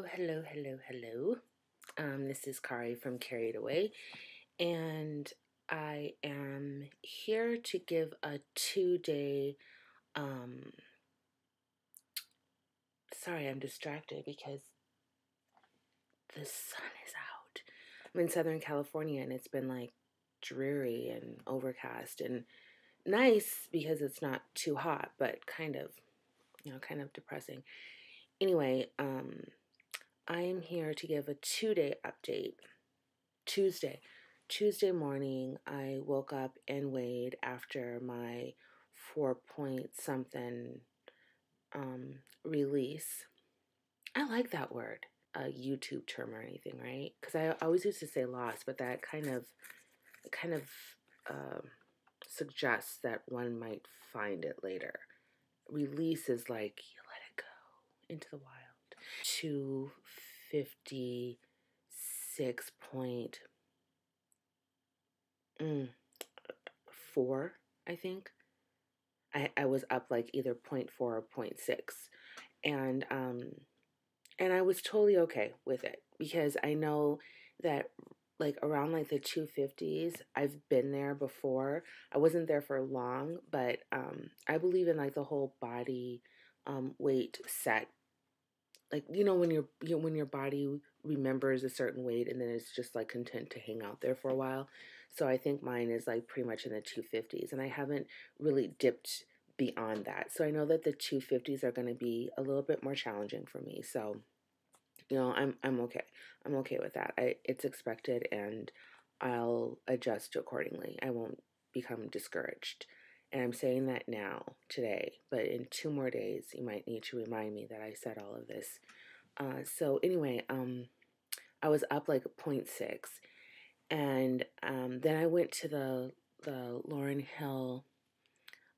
Hello, hello, hello. Um, this is Kari from Carried Away, and I am here to give a two day. Um, sorry, I'm distracted because the sun is out. I'm in Southern California, and it's been like dreary and overcast and nice because it's not too hot, but kind of, you know, kind of depressing. Anyway, um, I am here to give a two day update. Tuesday. Tuesday morning, I woke up and weighed after my four point something um, release. I like that word, a YouTube term or anything, right? Because I always used to say loss, but that kind of, kind of uh, suggests that one might find it later. Release is like you let it go into the wild. 256 point mm, four, I think. I, I was up like either 0.4 or 0.6. And um and I was totally okay with it because I know that like around like the 250s i've been there before i wasn't there for long but um i believe in like the whole body um weight set like you know when your you know, when your body remembers a certain weight and then it's just like content to hang out there for a while so i think mine is like pretty much in the 250s and i haven't really dipped beyond that so i know that the 250s are going to be a little bit more challenging for me so you know, I'm I'm okay. I'm okay with that. I it's expected and I'll adjust accordingly. I won't become discouraged. And I'm saying that now, today, but in two more days, you might need to remind me that I said all of this. Uh, so anyway, um, I was up like 0.6, and um, then I went to the the Lauryn Hill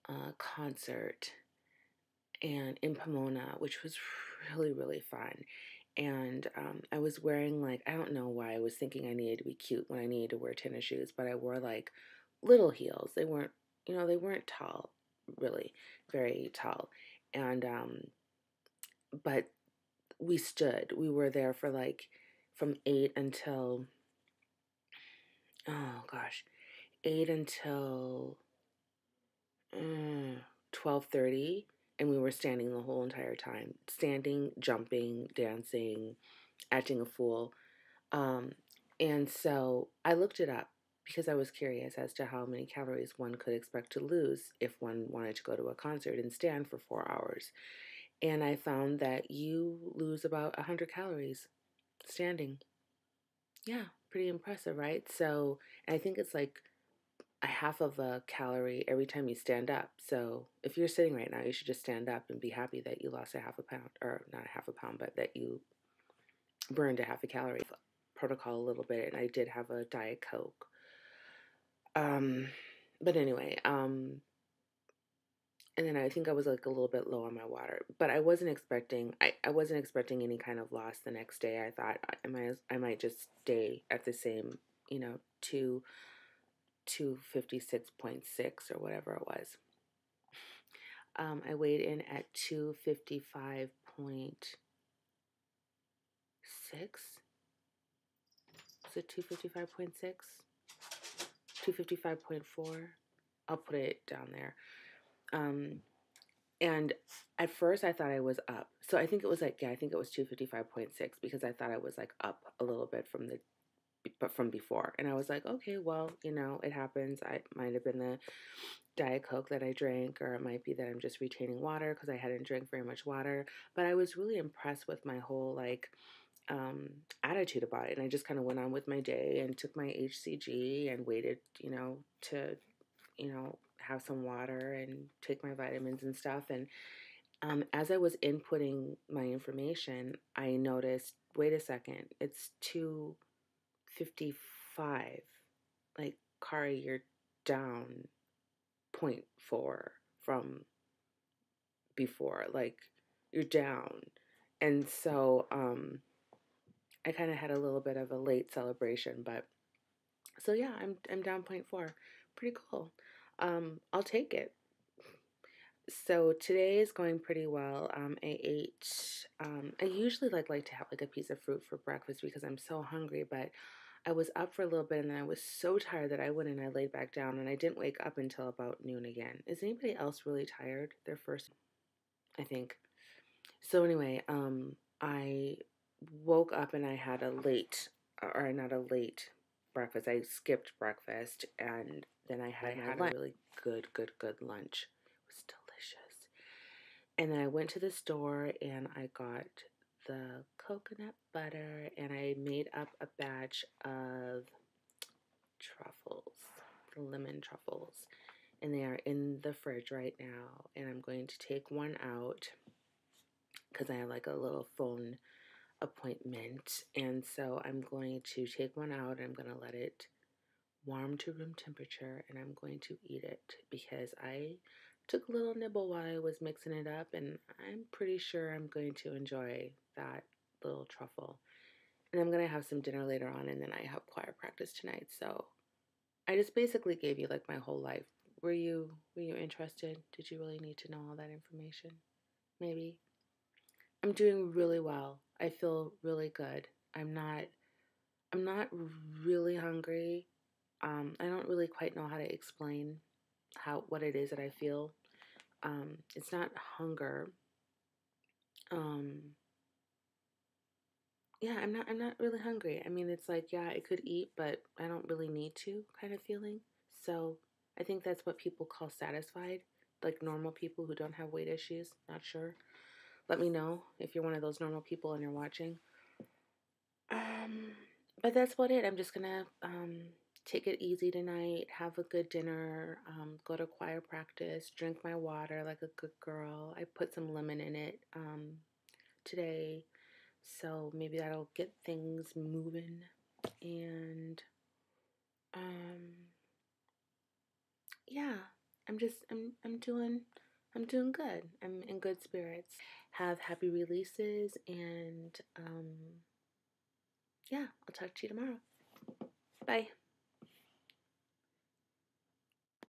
uh, concert, and in Pomona, which was really really fun and um, I was wearing like I don't know why I was thinking I needed to be cute when I needed to wear tennis shoes, but I wore like little heels. They weren't, you know, they weren't tall, really, very tall, and um, but we stood. We were there for like from eight until oh gosh, eight until mm, twelve thirty and we were standing the whole entire time. Standing jumping dancing acting a fool. Um, and so i looked it up because i was curious as to how many calories one could expect to lose if one wanted to go to a concert and stand for four hours and i found that you lose about 100 calories standing yeah pretty impressive right so i think it's like a half of a calorie every time you stand up. So if you're sitting right now, you should just stand up and be happy that you lost a half a pound, or not a half a pound, but that you burned a half a calorie. Protocol a little bit, and I did have a diet coke. Um, but anyway, um, and then I think I was like a little bit low on my water, but I wasn't expecting I, I wasn't expecting any kind of loss the next day. I thought I might I might just stay at the same you know two 256.6 or whatever it was. Um, I weighed in at 255.6. Was it 255.6? 255.4? I'll put it down there. Um, and at first I thought I was up. So I think it was like, yeah, I think it was 255.6 because I thought I was like up a little bit from the but from before. And I was like, okay, well, you know, it happens. I might have been the Diet Coke that I drank, or it might be that I'm just retaining water because I hadn't drank very much water. But I was really impressed with my whole like um, attitude about it. And I just kind of went on with my day and took my HCG and waited, you know, to, you know, have some water and take my vitamins and stuff. And um, as I was inputting my information, I noticed, wait a second, it's 255. Like, Kari, you're down 0.4 from before. Like, you're down. And so, um, I kind of had a little bit of a late celebration, but so yeah, I'm I'm down 0.4. Pretty cool. Um, I'll take it. so today is going pretty well. Um, I ate. Um, I usually like like to have like a piece of fruit for breakfast because I'm so hungry. But I was up for a little bit and then I was so tired that I went and I laid back down and I didn't wake up until about noon again. Is anybody else really tired? Their first, I think. So anyway, um, I woke up and I had a late, or not a late breakfast. I skipped breakfast and then I had, I had a really good, good, good lunch. It was delicious. And then I went to the store and I got the coconut butter and I made up a batch of truffles, the lemon truffles. And they are in the fridge right now. And I'm going to take one out because I have like a little phone appointment. And so I'm going to take one out. I'm going to let it warm to room temperature and I'm going to eat it because I took a little nibble while I was mixing it up and I'm pretty sure I'm going to enjoy that little truffle. And I'm going to have some dinner later on and then I have choir practice tonight. So I just basically gave you like my whole life. Were you were you interested? Did you really need to know all that information? Maybe. I'm doing really well. I feel really good. I'm not I'm not really hungry. Um, I don't really quite know how to explain how what it is that I feel. Um, it's not hunger. Um, yeah, I'm not I'm not really hungry. I mean, it's like yeah, I could eat, but I don't really need to kind of feeling. So I think that's what people call satisfied, like normal people who don't have weight issues. Not sure. Let me know if you're one of those normal people and you're watching. Um, but that's about it. I'm just gonna um take it easy tonight, have a good dinner, um, go to choir practice, drink my water like a good girl. I put some lemon in it um, today, so maybe that'll get things moving. And um, yeah, I'm just I'm I'm doing I'm doing good. I'm in good spirits. Have happy releases and um, yeah, I'll talk to you tomorrow. Bye.